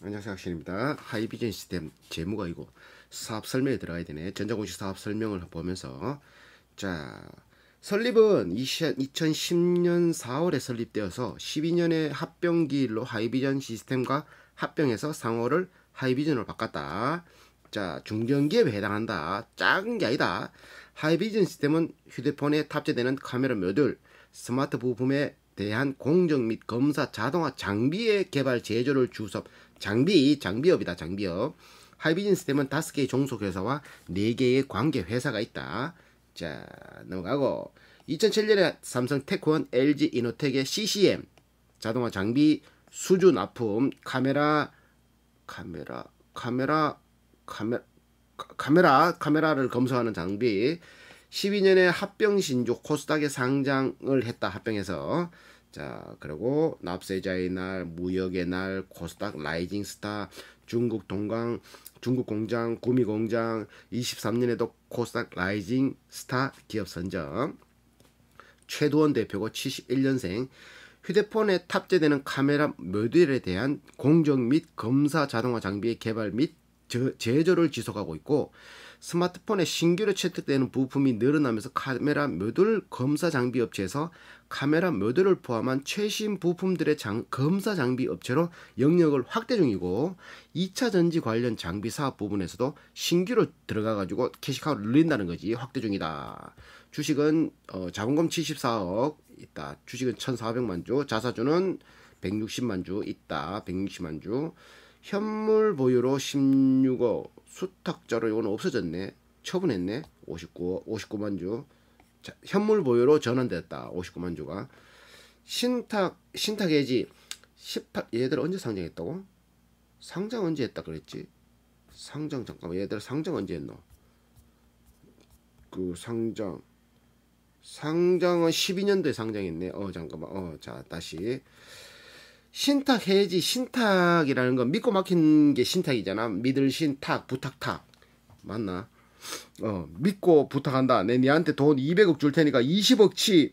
안녕하세요 학신입니다. 하이비전 시스템 재무가 이고 사업 설명에 들어가야 되네. 전자공시 사업 설명을 보면서. 자 설립은 2010년 4월에 설립되어서 12년의 합병기일로 하이비전 시스템과 합병해서 상호를 하이비전으로 바꿨다. 자 중견기업에 해당한다. 작은 게 아니다. 하이비전 시스템은 휴대폰에 탑재되는 카메라 모듈 스마트 부품에 대한 공정 및 검사 자동화 장비의 개발 제조를 주섭 장비 장비업이다 장비업. 하이비전 시스템은 5개의 종속회사와 4개의 관계 회사가 있다. 자 넘어가고. 2007년에 삼성 테크원 LG 이노텍의 CCM 자동화 장비 수주 납품 카메라 카메라 카메라 카메라 카메라 카메라를 검사하는 장비. 12년에 합병 신조 코스닥에 상장을 했다 합병해서 자 그리고 납세자의 날 무역의 날 코스닥 rising star 중국 동관 중국 공장 구미 공장 23년에도 코스닥 rising star 기업 선정. 최도원 대표고 71년생. 휴대폰에 탑재되는 카메라 모듈에 대한 공정 및 검사 자동화 장비의 개발 및 제조를 지속하고 있고 스마트폰에 신규로 채택되는 부품이 늘어나면서 카메라 모듈 검사 장비 업체에서 카메라 모듈을 포함한 최신 부품들의 장, 검사 장비 업체로 영역을 확대 중이고 2차 전지 관련 장비 사업 부분에서도 신규로 들어가 가지고 캐시카우를 늘린다는 거지 확대 중이다. 주식은 어, 자본금 74억 있다. 주식은 1,400만 주, 자사주는 160만 주 있다. 160만 주. 현물 보유로 16억, 수탁자로 이건 없어졌네. 처분했네. 59, 59만 주. 자, 현물 보유로 전환됐다. 59만 주가. 신탁, 신탁 해지 18, 얘들 언제 상장했다고? 상장 언제 했다 그랬지? 상장, 잠깐만. 얘들 상장 언제 했노? 그 상장. 상장은 12년도에 상장했네. 어, 잠깐만. 어, 자, 다시. 신탁 해지 신탁이라는 건 믿고 막힌 게 신탁이잖아. 믿을 신탁 부탁탁 맞나? 어 믿고 부탁한다. 내 니한테 돈 200억 줄 테니까 20억치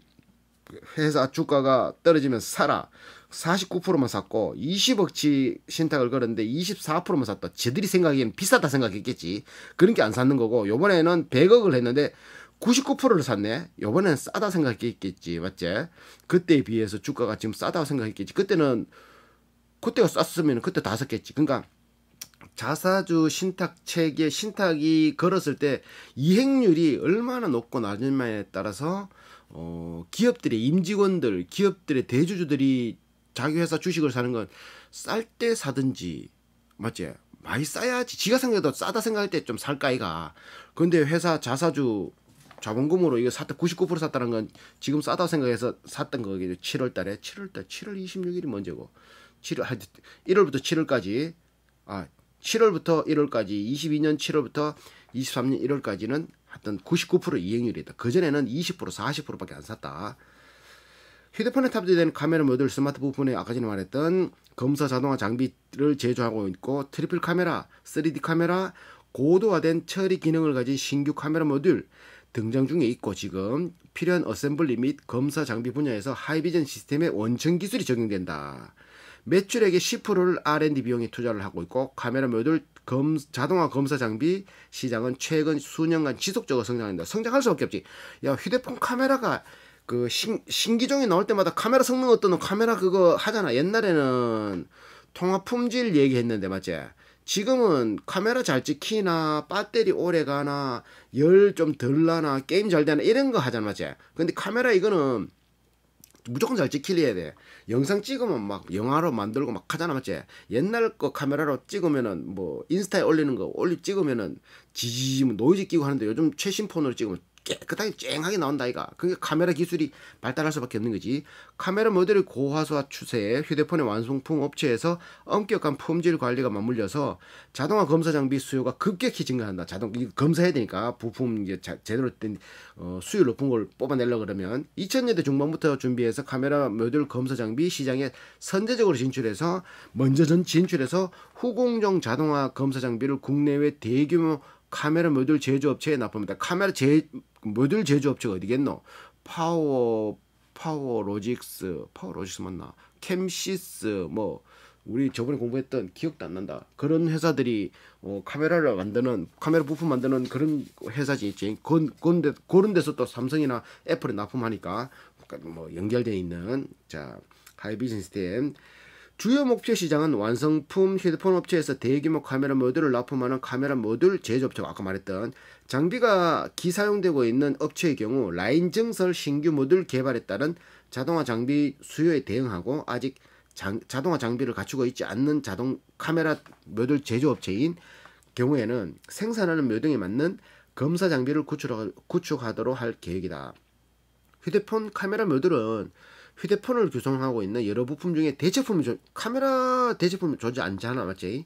회사 주가가 떨어지면 사라. 49%만 샀고 20억치 신탁을 걸었는데 24%만 샀다. 쟤들이 생각하기엔 비싸다 생각했겠지. 그러니까 안 샀는 거고 요번에는 100억을 했는데 99%를 샀네. 요번엔 싸다 생각했겠지. 맞지? 그때에 비해서 주가가 지금 싸다고 생각했겠지. 그때는 그때가 쌌으면 그때 다 샀겠지. 그러니까 자사주 신탁 체계 신탁이 걸었을 때 이행률이 얼마나 높고 낮은냐에 따라서 어 기업들의 임직원들, 기업들의 대주주들이 자기 회사 주식을 사는 건 쌀 때 사든지 맞지? 많이 싸야지. 지가 생각해도 싸다 생각할 때 좀 살까 이가. 근데 회사 자사주 자본금으로 이거 샀다 99% 샀다는 건 지금 싸다 생각해서 샀던 거겠죠. 7월 달에 7월 달 7월 26일이 먼저고 7월 1월부터 7월까지 아 7월부터 1월까지 22년 7월부터 23년 1월까지는 하여튼 99% 이행률이다. 그전에는 20% 40%밖에 안 샀다. 휴대폰에 탑재된 카메라 모듈 스마트 부품에 아까 전에 말했던 검사 자동화 장비를 제조하고 있고 triple 카메라, 3D 카메라, 고도화된 처리 기능을 가진 신규 카메라 모듈, 등장 중에 있고 지금 필요한 assembly 및 검사 장비 분야에서 하이비전 시스템의 원천 기술이 적용된다. 매출액의 10%를 R&D 비용에 투자를 하고 있고 카메라 모듈 검, 자동화 검사 장비 시장은 최근 수년간 지속적으로 성장한다. 성장할 수밖에 없지. 야 휴대폰 카메라가 그 신, 신기종이 나올 때마다 카메라 성능 어떤 카메라 그거 하잖아. 옛날에는 통화 품질 얘기했는데 맞지? 지금은 카메라 잘 찍히나 배터리 오래 가나 열 좀 덜 나나 게임 잘 되나 이런 거 하잖아 맞지? 근데 카메라 이거는 무조건 잘 찍히려야 돼. 영상 찍으면 막 영화로 만들고 막 하잖아 맞지? 옛날 거 카메라로 찍으면은 뭐 인스타에 올리는 거 올리 찍으면은 지지 노이즈 끼고 하는데 요즘 최신 폰으로 찍으면 깨끗하게 쨍하게 나온다 이가 그게 카메라 기술이 발달할 수밖에 없는 거지. 카메라 모델의 고화소화 추세에 휴대폰의 완성품 업체에서 엄격한 품질 관리가 맞물려서 자동화 검사 장비 수요가 급격히 증가한다. 자동 검사해야 되니까 부품 이제 자, 제대로 된 어, 수율 높은 걸 뽑아내려 그러면 2000년대 중반부터 준비해서 카메라 모듈 검사 장비 시장에 선제적으로 진출해서 먼저 전 진출해서 후공정 자동화 검사 장비를 국내외 대규모 카메라 모듈 제조업체에 납품합니다. 카메라 제 모듈 제조업체가 어디겠노? 파워 파워 로직스 파워 로직스 맞나? 캠시스 뭐 우리 저번에 공부했던 기억도 안 난다. 그런 회사들이 어, 카메라를 만드는 카메라 부품 만드는 그런 회사지 있지. 그런 그런, 그런 데서 또 삼성이나 애플에 납품하니까 뭐 연결되어 있는 자 하이비전 시스템 주요 목표 시장은 완성품 휴대폰 업체에서 대규모 카메라 모듈을 납품하는 카메라 모듈 제조업체가 아까 말했던 장비가 기사용되고 있는 업체의 경우 라인 증설 신규 모듈 개발에 따른 자동화 장비 수요에 대응하고 아직 장, 자동화 장비를 갖추고 있지 않는 자동 카메라 모듈 제조업체인 경우에는 생산하는 묘등에 맞는 검사 장비를 구축하도록 할 계획이다. 휴대폰 카메라 모듈은 휴대폰을 구성하고 있는 여러 부품 중에 대체품이 조, 카메라 대체품이 존재 않잖아 맞지?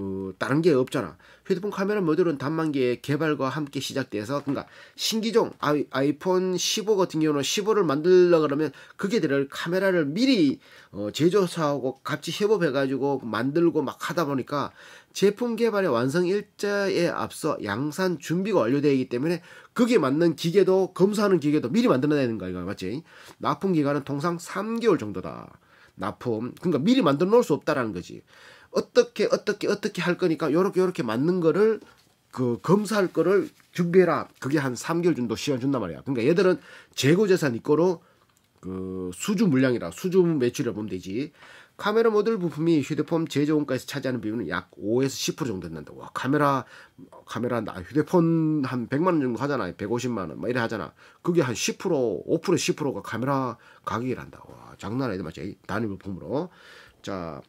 그 다른 게 없잖아. 휴대폰 카메라 모듈은 단만기의 개발과 함께 시작돼서 그러니까 신기종 아이, 아이폰 15 같은 경우는 15를 만들려 그러면 그게 들을 카메라를 미리 어, 제조사하고 같이 협업해 가지고 만들고 막 하다 보니까 제품 개발의 완성 일자에 앞서 양산 준비가 완료되어 있기 때문에 그게 맞는 기계도 검사하는 기계도 미리 만들어야 되는 거야 맞지? 납품 기간은 통상 3개월 정도다. 납품 그러니까 미리 만들어 놓을 수 없다라는 거지. 어떻게 어떻게 어떻게 할 거니까 요렇게 요렇게 맞는 거를 그 검사할 거를 준비해라. 그게 한 3개월 정도 시간 준단 말이야. 그러니까 얘들은 재고 재산 이거로 그 수주 물량이라 수주 매출이라 보면 되지. 카메라 모듈 부품이 휴대폰 제조 원가에서 차지하는 비율은 약 5에서 10% 정도 된다. 와, 카메라 카메라 나 휴대폰 한 100만 원 정도 하잖아. 150만 원. 막 이래 하잖아. 그게 한 10% 5% 10%가 카메라 가격이란다. 와, 장난 아니다. 맞지? 단위 부품으로. 자,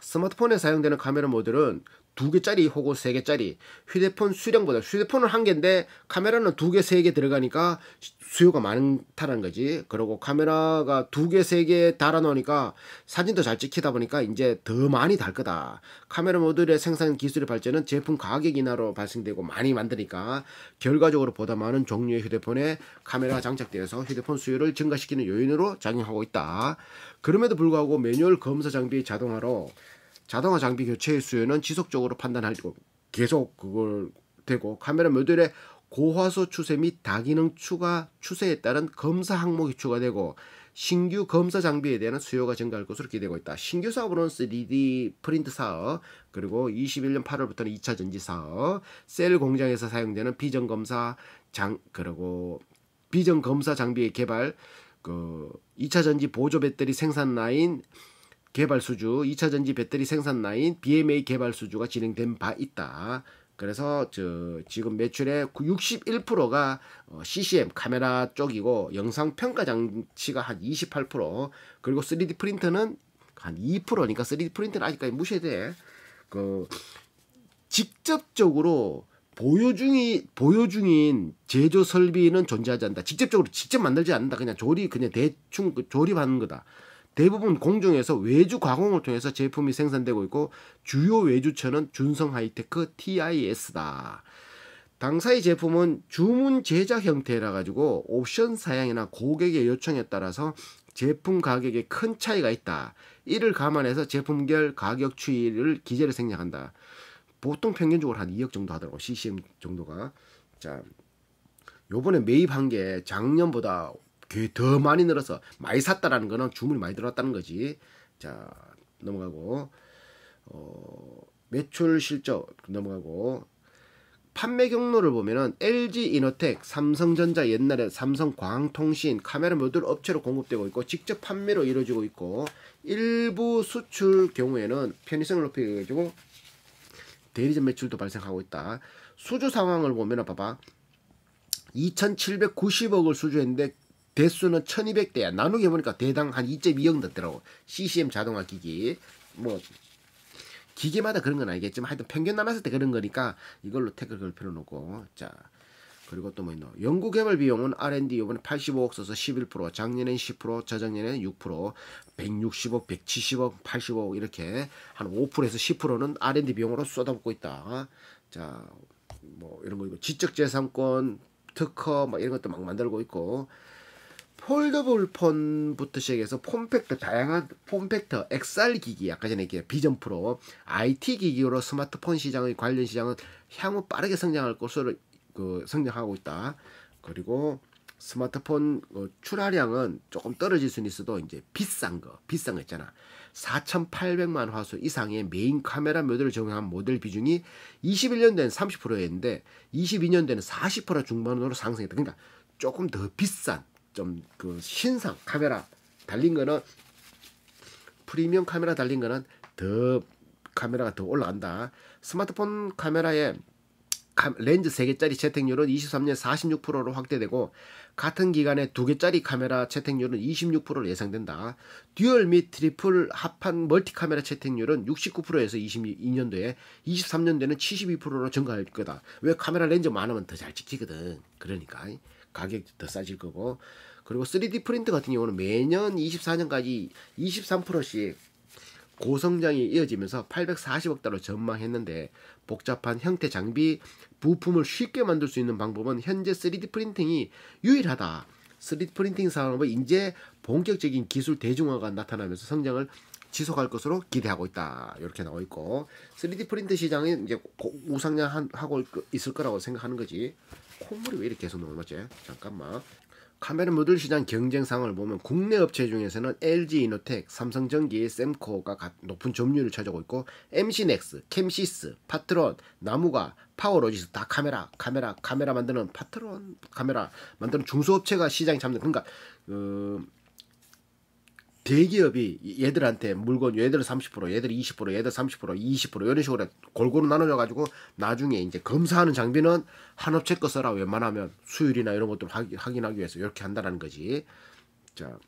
스마트폰에 사용되는 카메라 모듈은 두 개짜리 혹은 세 개짜리 휴대폰 수량보다 휴대폰은 한 개인데 카메라는 두 개, 세 개 들어가니까 수요가 많다는 거지. 그리고 카메라가 두 개, 세 개 달아 놓으니까 사진도 잘 찍히다 보니까 이제 더 많이 달 거다. 카메라 모듈의 생산 기술의 발전은 제품 가격 인하로 발생되고 많이 만드니까 결과적으로 보다 많은 종류의 휴대폰에 카메라가 장착되어서 휴대폰 수요를 증가시키는 요인으로 작용하고 있다. 그럼에도 불구하고 매뉴얼 검사 장비 자동화로 자동화 장비 교체의 수요는 지속적으로 판단하고 계속 그걸 되고 카메라 모듈의 고화소 추세 및 다기능 추가 추세에 따른 검사 항목이 추가되고 신규 검사 장비에 대한 수요가 증가할 것으로 기대되고 있다. 신규 사업으로는 3D 프린트 사업, 그리고 21년 8월부터는 2차 전지 사업, 셀 공장에서 사용되는 비전 검사 장 그리고 비전 검사 장비의 개발, 그 2차 전지 보조 배터리 생산 라인 개발 수주, 2차 전지 배터리 생산 라인 BMA 개발 수주가 진행된 바 있다. 그래서 저 지금 매출의 61%가 어, CCM 카메라 쪽이고 영상 평가 장치가 한 28% 그리고 3D 프린터는 한 2%니까 3D 프린터는 아직까지 무시해야 돼. 그 직접적으로 보유 중이 보유 중인 제조 설비는 존재하지 않는다. 직접적으로 직접 만들지 않는다. 그냥 조립 그냥 대충 그 조립하는 거다. 대부분 공정에서 외주 가공을 통해서 제품이 생산되고 있고 주요 외주처는 준성 하이테크 TIS다. 당사의 제품은 주문 제작 형태라 가지고 옵션 사양이나 고객의 요청에 따라서 제품 가격에 큰 차이가 있다. 이를 감안해서 제품별 가격 추이를 기재를 생략한다. 보통 평균적으로 한 2억 정도 하더라고 CCM 정도가. 자, 요번에 매입한 게 작년보다 더 많이 늘어서 많이 샀다라는 거는 주문이 많이 들어왔다는 거지. 자 넘어가고 어, 매출 실적 넘어가고 판매 경로를 보면은 LG 이노텍, 삼성전자 옛날에 삼성광통신 카메라 모듈 업체로 공급되고 있고 직접 판매로 이루어지고 있고 일부 수출 경우에는 편의성을 높여 가지고 대리점 매출도 발생하고 있다. 수주 상황을 보면은 봐봐. 2,790억을 수주했는데 대수는 1200대야. 나누게 보니까 대당 한 2.2억 넣더라고. CCM 자동화 기기. 뭐 기계마다 그런 건 아니겠지만 하여튼 평균 나눴을 때 그런 거니까 이걸로 태클 걸 필요는 없고. 자. 그리고 또 뭐 있노? 연구 개발 비용은 R&D 이번에 85억 써서 11%, 작년엔 10%, 저작년에는 6%, 160억, 170억, 80억 이렇게 한 5%에서 10%는 R&D 비용으로 쏟아붓고 있다. 자, 뭐 이런 거 이거 지적 재산권 특허 막 이런 것도 막 만들고 있고 폴더블 폰부터 시작해서 폼팩터 다양한 폼팩터 XR 기기 아까 전에 얘기한 비전 프로 IT 기기로 스마트폰 시장의 관련 시장은 향후 빠르게 성장할 것으로 그 성장하고 있다. 그리고 스마트폰 어, 출하량은 조금 떨어질 수는 있어도 이제 비싼 거 비싼 거 있잖아. 4,800만 화소 이상의 메인 카메라 모듈을 적용한 모델 비중이 21년도에는 30%였는데 22년도에는 40% 중반으로 상승했다. 그러니까 조금 더 비싼 좀 그 신상 카메라 달린 거는 프리미엄 카메라 달린 거는 더 카메라가 더 올라간다. 스마트폰 카메라에 렌즈 3개짜리 채택률은 23년 46%로 확대되고 같은 기간에 2개짜리 카메라 채택률은 26%로 예상된다. 듀얼 및 트리플 합한 멀티 카메라 채택률은 69%에서 22년도에 23년도에는 72%로 증가할 거다. 왜 카메라 렌즈 많으면 더 잘 찍히거든. 그러니까 가격이 더 싸질 거고 그리고 3D 프린트 같은 경우는 매년 24년까지 23%씩 고성장이 이어지면서 840억 달러 전망했는데 복잡한 형태 장비 부품을 쉽게 만들 수 있는 방법은 현재 3D 프린팅이 유일하다. 3D 프린팅 산업은 이제 본격적인 기술 대중화가 나타나면서 성장을 지속할 것으로 기대하고 있다. 이렇게 나와 있고 3D 프린트 시장은 이제 우상향하고 있을 거라고 생각하는 거지. 콧물이 왜 이렇게 계속 나오지? 잠깐만. 카메라 모듈 시장 경쟁 상황을 보면 국내 업체 중에서는 LG 이노텍, 삼성전기, SEMCO가 높은 점유율을 차지하고 있고 MC넥스, 캠시스, 파트론, 나무가, 파워로직스 다 카메라, 카메라, 카메라 만드는 파트론 카메라 만드는 중소업체가 시장에 참여 그러니까 그 대기업이 얘들한테 물건 얘들은 30% 얘들 20% 얘들 30% 20% 이런 식으로 골고루 나눠져 가지고 나중에 이제 검사하는 장비는 한 업체 거 써라. 웬만하면 수율이나 이런 것들을 확인하기 위해서 이렇게 한다는 거지. 자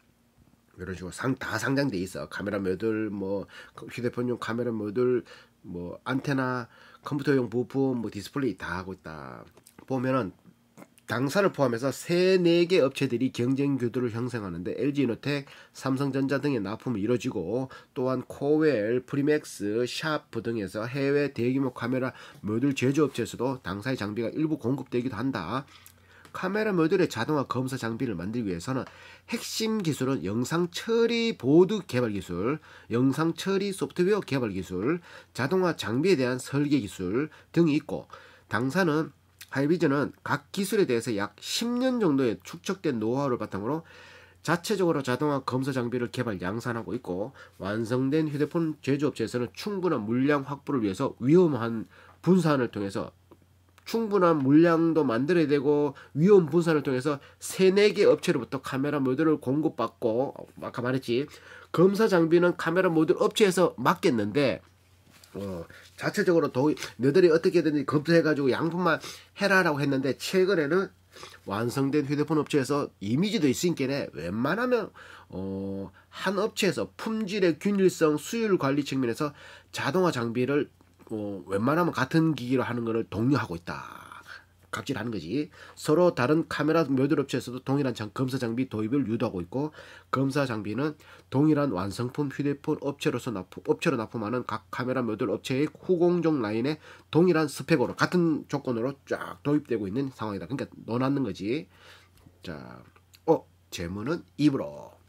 이런 식으로 상 다 상장돼 있어. 카메라 모듈 뭐 휴대폰용 카메라 모듈 뭐 안테나 컴퓨터용 부품 뭐 디스플레이 다 하고 있다. 보면은 당사를 포함해서 3, 4개 업체들이 경쟁 구도를 형성하는데 LG이노텍, 삼성전자 등의 납품이 이루어지고 또한 코웰, 프리맥스, 샤프 등에서 해외 대규모 카메라 모듈 제조업체에서도 당사의 장비가 일부 공급되기도 한다. 카메라 모듈의 자동화 검사 장비를 만들기 위해서는 핵심 기술은 영상 처리 보드 개발 기술, 영상 처리 소프트웨어 개발 기술, 자동화 장비에 대한 설계 기술 등이 있고 당사는 하이비전은 각 기술에 대해서 약 10년 정도의 축적된 노하우를 바탕으로 자체적으로 자동화 검사 장비를 개발 양산하고 있고 완성된 휴대폰 제조업체에서는 충분한 물량 확보를 위해서 위험한 분산을 통해서 충분한 물량도 만들어야 되고 위험 분산을 통해서 3, 4개 업체로부터 카메라 모듈을 공급받고 아까 말했지 검사 장비는 카메라 모듈 업체에서 맡겼는데 어, 자체적으로 도, 너들이 어떻게든 검토해가지고 양품만 해라라고 했는데 최근에는 완성된 휴대폰 업체에서 이미지도 있으니까 웬만하면 어, 한 업체에서 품질의 균일성, 수율 관리 측면에서 자동화 장비를 어, 웬만하면 같은 기기로 하는 것을 독려하고 있다. 각질하는 거지. 서로 다른 카메라 모듈 업체에서도 동일한 장, 검사 장비 도입을 유도하고 있고 검사 장비는 동일한 완성품 휴대폰 업체로서 납품, 업체로 납품하는 각 카메라 모듈 업체의 후공정 라인에 동일한 스펙으로 같은 조건으로 쫙 도입되고 있는 상황이다. 그러니까 논하는 거지. 자, 어, 재무는 입으로.